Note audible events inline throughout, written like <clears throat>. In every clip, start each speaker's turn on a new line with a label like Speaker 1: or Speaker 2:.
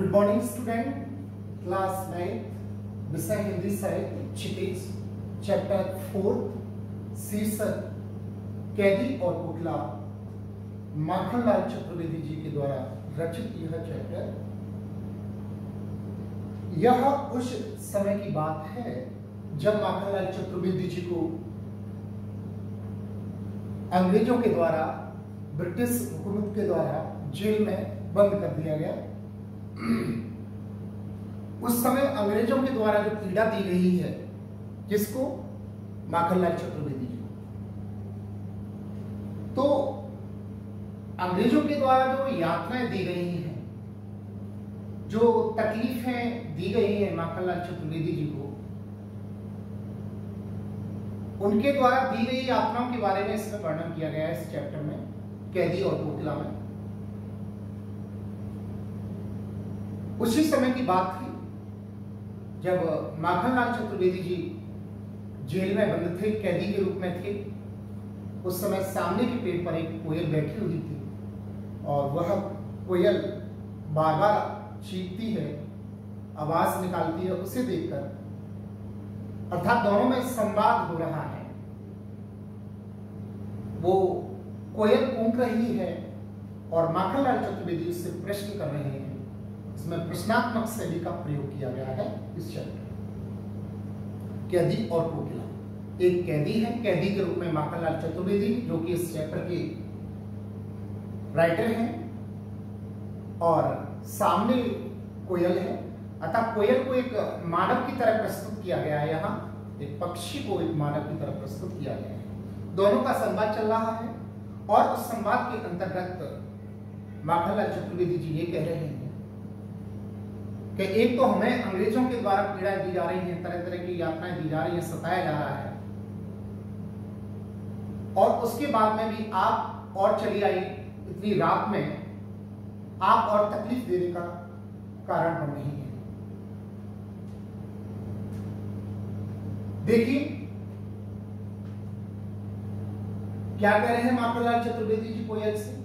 Speaker 1: Good morning student class ninth विषय हिंदी साहित्य क्षितिज chapter fourth शीर्षक कैदी और पुतला। माखनलाल चतुर्वेदी जी के द्वारा रचित यह चैप्टर यह उस समय की बात है जब माखनलाल चतुर्वेदी जी को अंग्रेज़ों के द्वारा, ब्रिटिश हुकूमत के द्वारा जेल में बंद कर दिया गया। <clears throat> उस समय अंग्रेज़ों के द्वारा जो पीड़ा दी गई है, किसको? माखनलाल चतुर्वेदी जी तो अंग्रेज़ों के द्वारा जो यातनाएँ दी गई हैं, जो तकलीफें दी गई हैं माखनलाल चतुर्वेदी जी को, उनके द्वारा दी गई यातनाओं के बारे में इसमें वर्णन किया गया है इस चैप्टर में, कैदी और पुतला में। उसी समय की बात थी, जब माखनलाल चतुर्वेदी जी जेल में बंद थे, कैदी के रूप में थे, उस समय सामने के पेड़ पर एक कोयल बैठी हुई थी और वह कोयल बार बार चीखती है, आवाज़ निकालती है, उसे देखकर। अर्थात दोनों में संवाद हो रहा है। वो कोयल कूक रही है और माखनलाल चतुर्वेदी उससे प्रश्न कर रहे हैं इसमें प्रश्नात्मक शैली का प्रयोग किया गया है इस चैप्टर कैदी और कोकिला। एक कैदी है, कैदी के रूप में माखनलाल चतुर्वेदी, जो कि इस चैप्टर के राइटर हैं, और सामने कोयल है। अतः कोयल को एक मानव की तरह प्रस्तुत किया गया है यहाँ। एक पक्षी को एक मानव की तरह प्रस्तुत किया गया है। दोनों का संवाद चल रहा है, और उस संवाद के अंतर्गत माखनलाल चतुर्वेदी जी ये कह रहे हैं कि एक तो हमें अंग्रेज़ों के द्वारा पीड़ा दी जा रही है तरह तरह की यातनाएँ दी जा रही है, सताया जा रहा है। और उसके बाद में भी आप और चली आई इतनी रात में, आप और तकलीफ़ देने का कारण बन रही है। देखिए, क्या कह रहे हैं माखनलाल चतुर्वेदी जी कोयल से?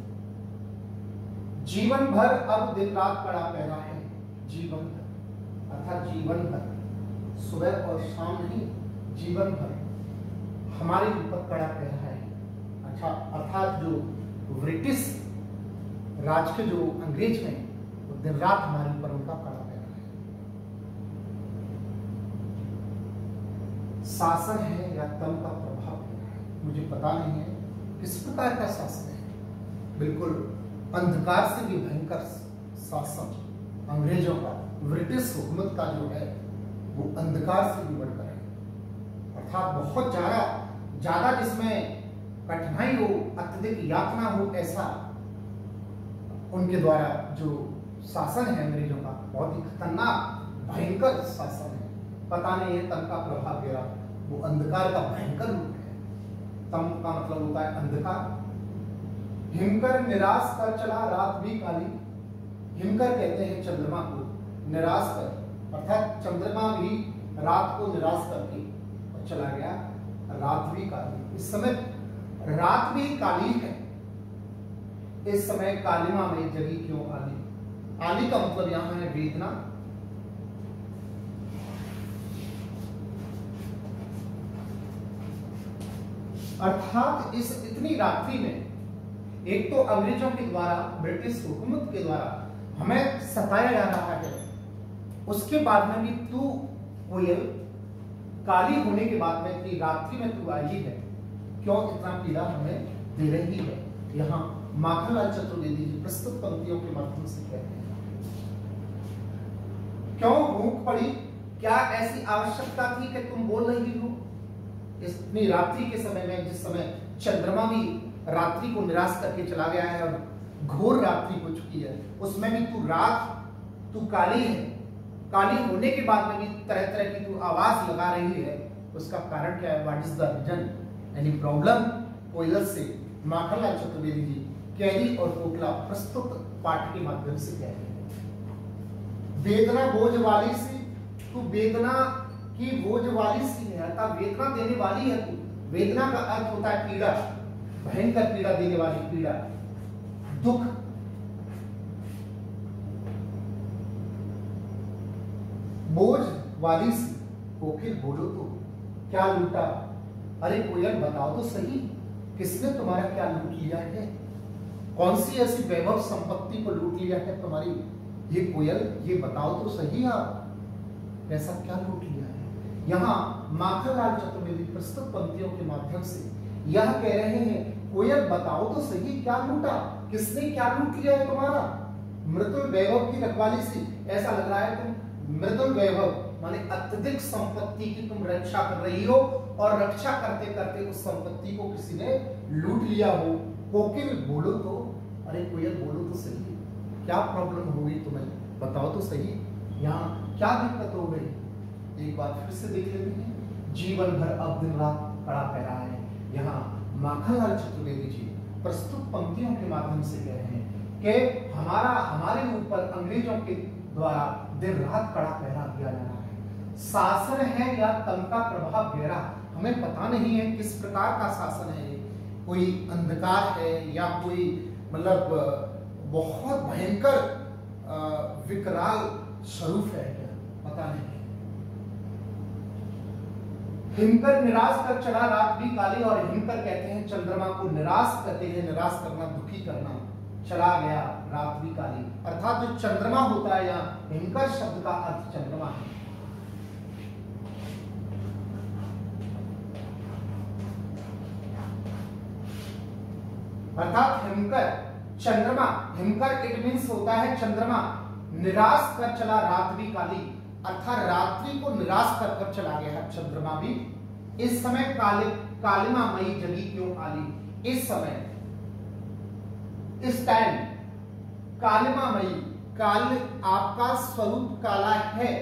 Speaker 1: जीवन भर अब दिन रात पड़ा पैदा है। जीवन भर अर्थात जीवन भर, सुबह और शाम नहीं, जीवन भर। हमारे ऊपर कड़ा पह रहा है। अच्छा अर्थात जो ब्रिटिश राज के जो अंग्रेज़ हैं, वो दिन रात हमारे ऊपर उनका कड़ा पह रहा है। शासन है या तम का प्रभाव मुझे पता नहीं है। किस प्रकार का शासन है? बिल्कुल अंधकार से भी भयंकर शासन। अंग्रेज़ों का, ब्रिटिश हुकूमत का जो है, वो अंधकार से भी बढ़कर है। अर्थात बहुत ज़्यादा ज़्यादा जिसमें कठिनाई हो, अत्यधिक यातना हो, ऐसा उनके द्वारा जो शासन है अंग्रेज़ों का, बहुत ही खतरनाक, भयंकर शासन है। पता नहीं है तम का प्रभाव गिरा वो अंधकार का भयंकर रूप है। तम का मतलब होता है अंधकार। हिमकर निराश कर चला रात भी काली हिमकर कहते हैं चंद्रमा को निराश कर, अर्थात चंद्रमा भी रात को निराश करके और चला गया रात भी काली इस समय रात भी काली है। इस समय कालिमा में जगी क्यों आली? आली का मतलब यहाँ है वेदना। अर्थात इस इतनी रात्रि में, एक तो अंग्रेज़ों के द्वारा, ब्रिटिश हुकूमत के द्वारा हमें सताया जा रहा है। उसके बाद में भी तू कोयल काली होने के बाद में इतनी रात्रि में तू आई है, क्यों इतना पीड़ा हमें दे रही है? यहाँ माखनलाल चतुर्वेदी जी प्रस्तुत पंक्तियों के माध्यम से कहते हैं। क्यों भूख पड़ी? क्या ऐसी आवश्यकता थी कि तुम बोल रही हो? इतनी रात्रि के समय में, जिस समय चंद्रमा भी रात्रि को निराश करके चला गया है और घोर रात्रि हो चुकी है। उसमें भी तू रात, तू काली है। काली होने के बाद में भी तरह तरह की तू आवाज़ लगा रही है। उसका कारण क्या है? व्हाट इज़ द रीजन यानी प्रॉब्लम कोयल से माखनलाल चतुर्वेदी जी, कैदी और कोकला प्रस्तुत पाठ के माध्यम से कह रहे हैं। वेदना बोझ वाली सी, तू वेदना की बोझ वाली सी है, अर्थात वेदना देने वाली है तू। वेदना का अर्थ होता है पीड़ा, भयंकर पीड़ा देने वाली पीड़ा। दुख रखवाली सी कोकिल बोलो तो क्या लूटा? अरे कोयल, बताओ तो सही, किसने तुम्हारा क्या लूट लिया है? कौन सी ऐसी वैभव संपत्ति को लूट लिया है तुम्हारी? ये कोयल, ये बताओ तो सही आप ऐसा क्या लूट लिया है? यहाँ माखनलाल चतुर्वेदी प्रस्तुत पंक्तियों के माध्यम से यह कह रहे हैं कोयल बताओ तो सही, क्या लूटा? किसने क्या लूट लिया है तुम्हारा? मृदुल वैभव की रखवाली से ऐसा लग रहा है तुम मृदुल वैभव, माने अत्यधिक संपत्ति की तुम रक्षा कर रही हो और रक्षा करते करते उस संपत्ति को किसी ने लूट लिया हो। कोकिल, बोलो तो। अरे कोयल बोलो तो सही। क्या प्रॉब्लम हो गई तुम्हें? बताओ तो सही। यहाँ क्या दिक्कत हो गई? एक बार फिर से देख लेते हैं। जीवन भर अब दिन रात कड़ा पहरा है। माखनलाल चतुर्वेदी जी प्रस्तुत पंक्तियों के माध्यम से कह रहे हैं कि हमारा, हमारे ऊपर अंग्रेज़ों के द्वारा दिन रात कड़ा पहरा दिया जा रहा है। शासन है या तम का प्रभाव गहरा, हमें पता नहीं है किस प्रकार का शासन है कोई अंधकार है या कोई मतलब बहुत भयंकर विकराल स्वरूप है क्या? पता नहीं। हिमकर निराश कर चढ़ा, रात भी काली, और हिमकर कहते हैं, चंद्रमा को निराश कहते हैं, निराश करना, दुखी करना। चला गया, रात भी काली। अर्थात जो चंद्रमा होता है यहाँ, हिमकर शब्द का अर्थ चंद्रमा है। अर्थात हिमकर, चंद्रमा, हिमकर इट मीन्स होता है चंद्रमा। निराश कर चला रात भी काली। अर्थात रात्रि को निराश कर कर चला गया है चंद्रमा भी। इस समय काले कालिमा मई जगी क्यों आली? इस समय। इस टाइम कालिमा मई काल आपका स्वरूप काला है।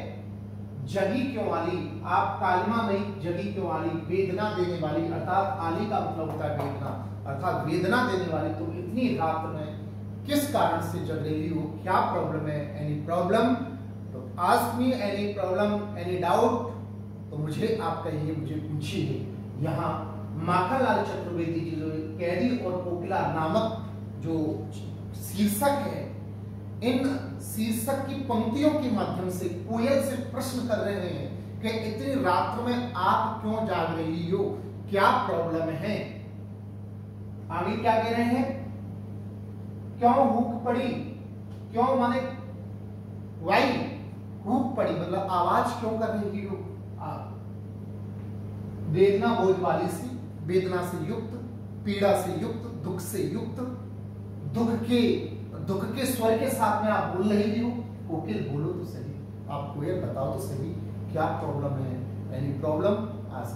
Speaker 1: जगी क्यों आली? आप कालिमा मई जगी क्यों आली? वेदना देने वाली, अर्थात आली का मतलब होता है वेदना। अर्थात वेदना देने वाली तुम इतनी रात में किस कारण से जग रही हो? क्या प्रॉब्लम है? Any problem ask me any problem any doubt तो मुझे आप कहिए मुझे पूछिए। यहाँ माखनलाल चतुर्वेदी जी जो कैदी और कोकिला नामक जो शीर्षक है, इन शीर्षक की पंक्तियों के माध्यम से कोयल से प्रश्न कर रहे हैं कि इतनी रात में आप क्यों जाग रही हो? क्या प्रॉब्लम है? आगे क्या कह रहे हैं? क्यों हुक पड़ी? क्यों माने? वाई हुक पड़ी मतलब आवाज़ क्यों कर रही हो वेदना बोझ वाली सी, वेदना से युक्त, पीड़ा से युक्त, दुख से युक्त, दुख के दुख के स्वर के साथ में आप बोल रही हो कोकिल बोलो तो सही। आप कोयल बताओ तो सही, क्या प्रॉब्लम है? एनी प्रॉब्लम आज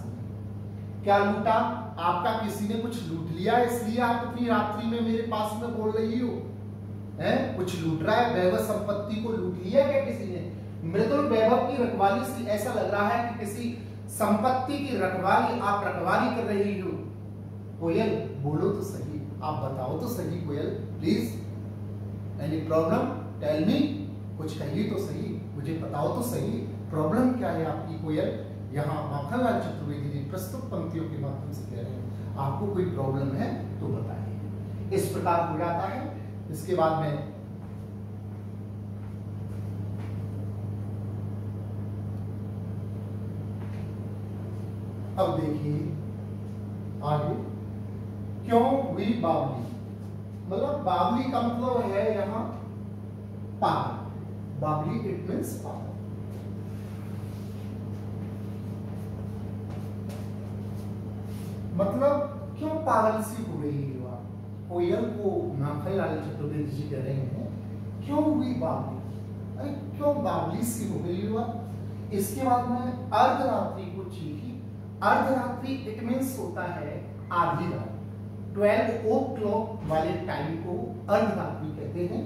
Speaker 1: क्या लूटा? आपका किसी ने कुछ लूट लिया, इसलिए आप इतनी रात्रि में मेरे पास में बोल रही हो? है? कुछ लूट रहा है? वैभव संपत्ति को लूट लिया क्या किसी ने? मृदुल वैभव की रखवाली से ऐसा लग रहा है कि किसी संपत्ति की रखवाली आप रखवाली कर रही हो। कोयल, बोलो तो सही। आप बताओ तो सही, कोयल। Please any problem tell me कुछ कहिए तो सही, मुझे बताओ तो सही। प्रॉब्लम क्या है आपकी, कोयल? यहाँ माखनलाल चतुर्वेदी जी प्रस्तुत पंक्तियों के माध्यम से कह रहे हैं। आपको कोई प्रॉब्लम है तो बताइए। इस प्रकार हो जाता है। इसके बाद में अब देखिए, आगे। क्यों? हुई बावली। मतलब बावली का मतलब है यहाँ पागल बावली इट मीन्स पागल मतलब क्यों पागल सी हो रही है कोयल को नाखल लाल चतुर्वेदी जी कह रहे हैं, क्यों हुई बावली? अरे क्यों बावली सी हो गई हुआ इसके बाद में अर्धरात्रि को चीखी अर्धरात्रि इट मीन्स होता है आधी रात। ट्वेल्व ओ क्लॉक वाले टाइम को अर्धरात्रि कहते हैं।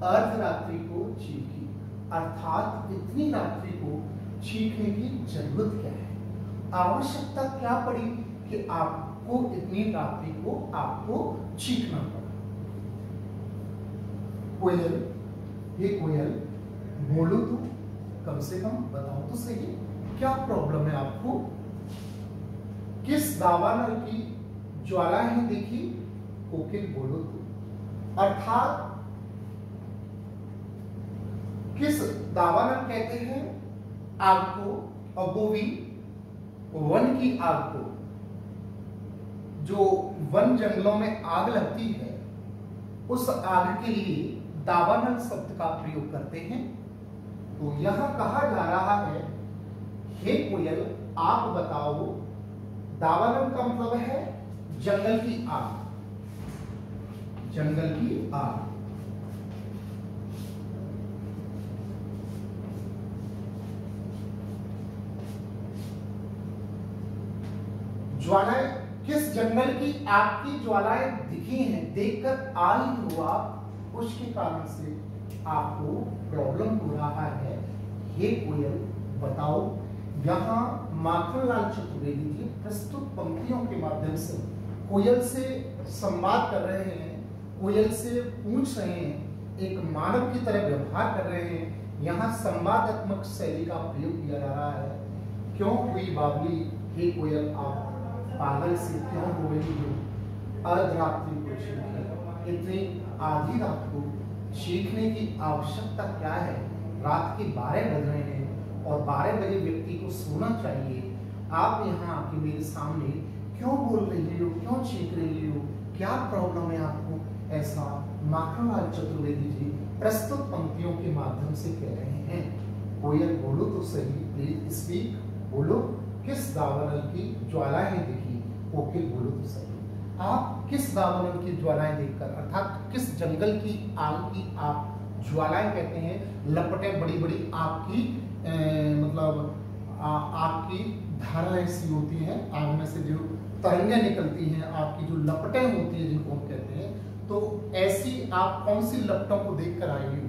Speaker 1: अर्धरात्रि को चीखी अर्थात इतनी रात्रि को चीखने की ज़रूरत क्या है? आवश्यकता क्या पड़ी कि आपको इतनी रात्रि को आपको चीखना पड़ा? कोयल ये कोयल, बोलो तो। कम से कम बताओ तो सही। क्या प्रॉब्लम है आपको? किस दावानल की, ज्वाला ही देखी, कोकिल बोलो तो। अर्थात, किस दावानल कहते हैं आग को और वो भी वन की आग को। जो वन जंगलों में आग लगती है, उस आग के लिए दावानल शब्द का प्रयोग करते हैं। तो यहाँ कहा जा रहा है, हे कोयल, आप बताओ दावानल का मतलब है जंगल की आग। जंगल की आग। ज्वालाएँ, किस जंगल की आग की ज्वालाएँ दिखी हैं, देखकर आ हुआ। उसके कारण से आपको प्रॉब्लम हो रहा है। हे कोयल, बताओ, यहाँ माखनलाल चतुर्वेदी जी प्रस्तुत पंक्तियों के माध्यम से कोयल से संवाद कर रहे हैं, कोयल से पूछ रहे हैं, एक मानव की तरह व्यवहार कर रहे हैं। यहाँ संवादात्मक शैली का प्रयोग किया जा रहा है। क्यों हुई बाबली हे कोयल, आप पागल से क्यों हो रही हो? अर्धरात्रि को चीखे इतनी आधी रात को चीखने की आवश्यकता क्या है? रात के बारह बज रहे हैं और बारह बजे व्यक्ति को सोना चाहिए। आप यहाँ आके मेरे सामने क्यों बोल रही हो? क्यों चीख रही हो? क्या प्रॉब्लम है आपको? ऐसा माखनलाल चतुर्वेदी जी प्रस्तुत पंक्तियों के माध्यम से कह रहे हैं। कोयल, बोलो तो सही प्लीज़ स्पीक बोलो। किस दावानल की ज्वालाएँ दिखी? कोकिल, बोलो तो सही। आप किस दावानल की ज्वालाएँ देखकर, अर्थात किस जंगल की आग की आप ज्वालाएँ कहते हैं? लपटे बड़ी बड़ी आपकी मतलब आग की धारा ऐसी होती है, आग में से जो तरंगे निकलती हैं, आपकी जो लपटें होती है जिनको हम कहते हैं तो ऐसी आप कौन सी लपटों को देख कर आई हो?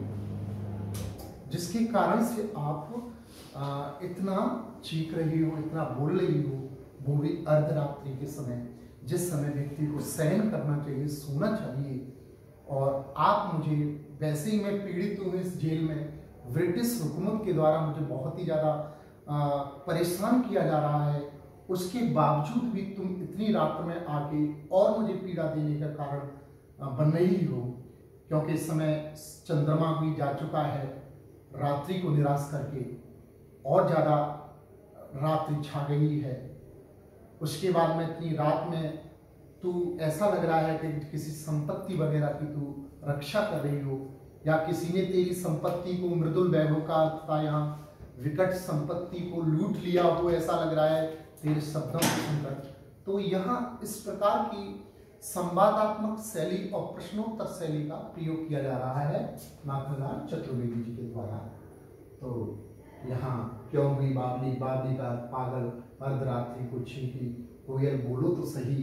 Speaker 1: जिसके कारण से आप इतना चीख रही हो, इतना बोल रही हो, वो भी अर्धरात्रि के समय। जिस समय व्यक्ति को सहन करना चाहिए, सोना चाहिए, और आप मुझे, वैसे ही मैं पीड़ित हूँ इस जेल में, ब्रिटिश हुकूमत के द्वारा मुझे बहुत ही ज़्यादा परेशान किया जा रहा है, उसके बावजूद भी तुम इतनी रात में आके और मुझे पीड़ा देने का कारण बन रही हो, क्योंकि इस समय चंद्रमा भी जा चुका है, रात्रि को निराश करके और ज़्यादा रात्रि छा गई है। उसके बाद में इतनी रात में तू ऐसा लग रहा है कि किसी संपत्ति वगैरह की तू रक्षा कर रही हो, या किसी ने तेरी संपत्ति को मृदुल वैभव का यहाँ विकट संपत्ति को लूट लिया हो, ऐसा लग रहा है, तेरे शब्दों को सुनकर तो यहाँ इस प्रकार की संवादात्मक शैली और प्रश्नोत्तर शैली का प्रयोग किया जा रहा है नाथलाल चतुर्वेदी जी के द्वारा। तो यहाँ क्यों हुई बाबली बाबली का पागल अर्धरात्रि को छींकी कोयल बोलो तो सही।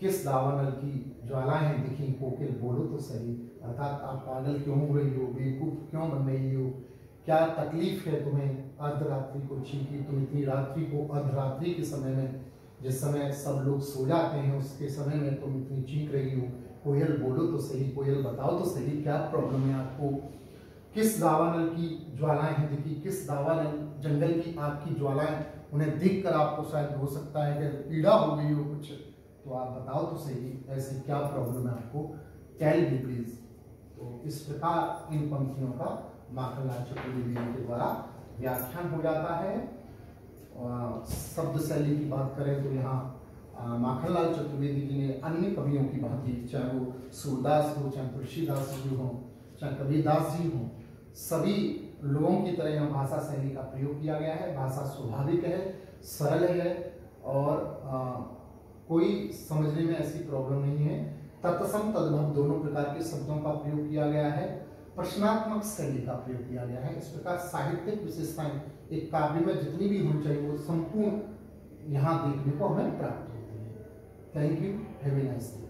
Speaker 1: किस दावानल की ज्वालाएँ दिखी, कोकिल बोलो तो सही। अर्थात आप पागल क्यों हो रही हो, बेवकूफ़ क्यों बन रही हो? क्या तकलीफ़ है तुम्हें अर्धरात्रि को छींकी तुम इतनी रात्रि को अर्धरात्रि के समय में? जिस समय सब लोग सो जाते हैं, उसके समय में तुम इतनी चीख रही हो। कोयल बोलो तो सही, कोयल बताओ तो सही, क्या प्रॉब्लम है आपको? किस दावानल की ज्वालाएँ हैं? देखिए, किस दावानल जंगल की आग की ज्वालाएँ? उन्हें देख कर आपको शायद हो सकता है कि पीड़ा हो गई हो कुछ। तो आप बताओ तो सही, ऐसी क्या प्रॉब्लम है आपको? टेल मी प्लीज़ तो इस प्रकार इन पंक्तियों का माखनलाल चतुर्वेदी के द्वारा व्याख्यान हो जाता है। शब्द शैली की बात करें तो यहाँ माखनलाल चतुर्वेदी जी ने अन्य कवियों की बात की चाहे वो सूरदास हो चाहे तुलसीदास जी हो चाहे कबीरदास जी हो सभी लोगों की तरह यहाँ भाषा शैली का प्रयोग किया गया है। भाषा स्वाभाविक है सरल है और आ, कोई समझने में ऐसी प्रॉब्लम नहीं है। तत्सम तद्भव दोनों प्रकार के शब्दों का प्रयोग किया गया है। प्रश्नात्मक शैली का प्रयोग किया गया है। इस प्रकार साहित्यिक विशेषताएँ एक काव्य में जितनी भी होनी चाहिए, वो संपूर्ण यहाँ देखने को हमें प्राप्त होती है। Thank you have a nice day